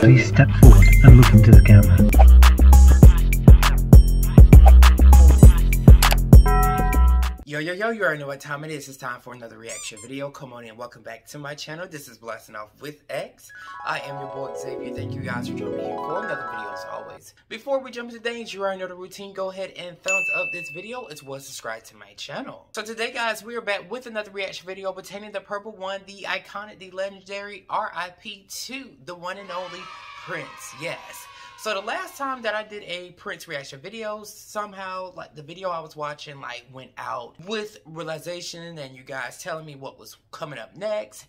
Please step forward and look into the camera. Yo, yo, yo, you already know what time it is. It's time for another reaction video. Come on in. Welcome back to my channel. This is Blasting Off with X. I am your boy Xavier. Thank you guys for joining me here for another video as always. Before we jump into things, you already know the routine. Go ahead and thumbs up this video as well as subscribe to my channel. So today, guys, we are back with another reaction video pertaining the purple one, the iconic, the legendary RIP to the one and only Prince. Yes. So the last time that I did a Prince reaction video, somehow like the video I was watching like went out with realization and you guys telling me what was coming up next.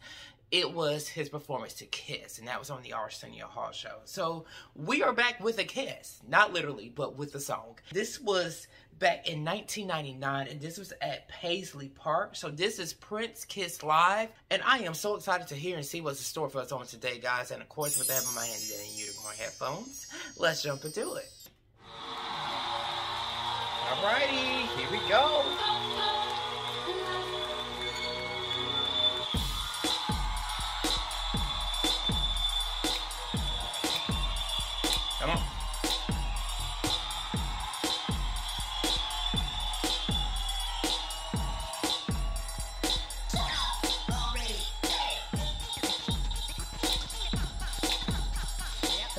It was his performance to Kiss, and that was on the Arsenio Hall show. So we are back with a Kiss, not literally, but with the song. This was back in 1999, and this was at Paisley Park. So this is Prince Kiss Live, and I am so excited to hear and see what's in store for us on today, guys. And of course, with that in my handy dandy unicorn headphones, let's jump into it. Alrighty, here we go.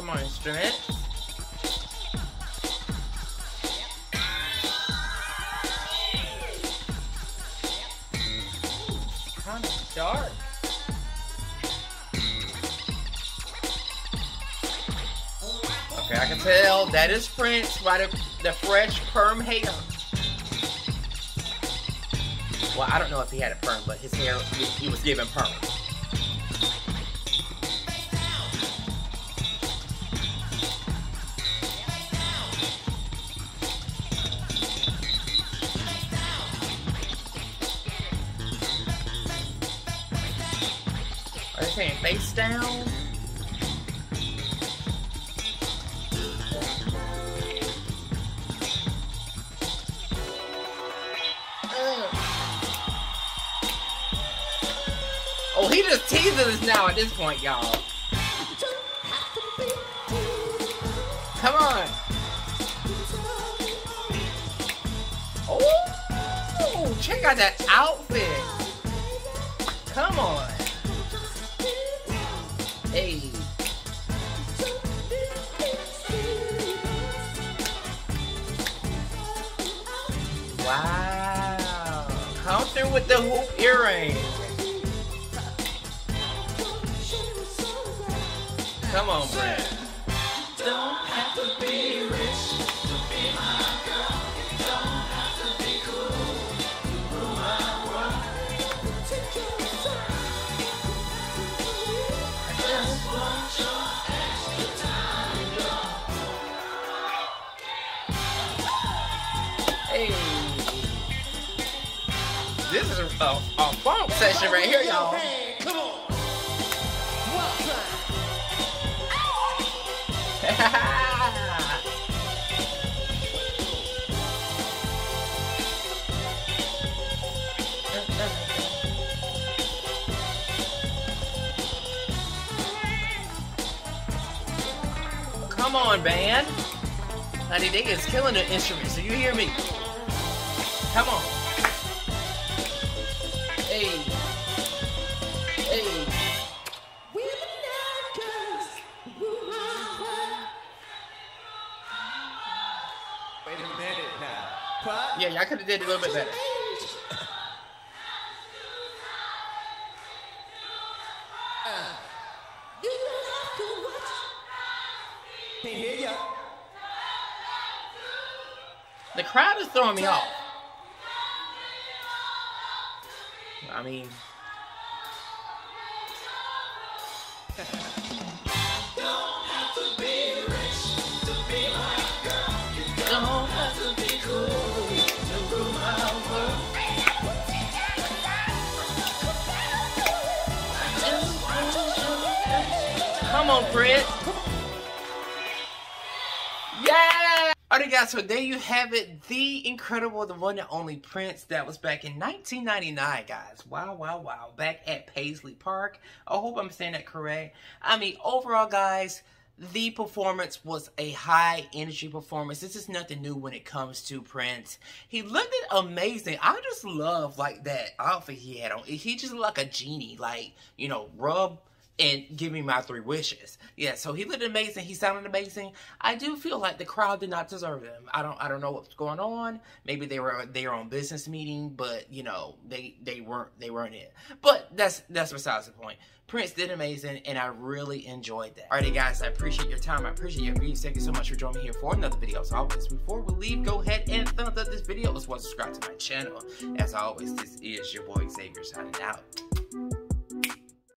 On, instrument. Kind of dark. Okay, I can tell that is Prince by the, the fresh perm hair. Well, I don't know if he had a perm, but his hair, he, he was given perm. Are they saying face down? Oh, he just teases us now at this point, y'all. Come on. Oh, check out that outfit. Come on. Hey. Wow. Through with the hoop earring. Come on, Brad. Don't have to be This is a, a, funk session right here, y'all. Come on. Come on, band. Honey, they is killing the instruments. so you hear me. Come on. Hey. Hey. Wait a minute now. What? Yeah, y'all could have did a little bit better. Can't hear ya. The crowd is throwing me off. I mean, don't have to be cool to rule my world. Come on, Prince. Alright guys, so there you have it. The incredible, the one and only Prince. That was back in 1999, guys. Wow, wow, wow. Back at Paisley Park. I hope I'm saying that correct. I mean, overall, guys, the performance was a high energy performance. This is nothing new when it comes to Prince. He looked amazing. I just love like that outfit he had on. He just like a genie. Like, you know, rub and give me my three wishes. Yeah, so he looked amazing. He sounded amazing. I do feel like the crowd did not deserve him. I don't I don't know what's going on. Maybe they were they were on business meeting, but you know, they they weren't they weren't it. But that's that's besides the point. Prince did amazing, and I really enjoyed that. Alrighty, guys, I appreciate your time. I appreciate your views. Thank you so much for joining me here for another video. As always, before we leave, go ahead and thumbs up this video as well subscribe to my channel. As always, this is your boy Xavier signing out.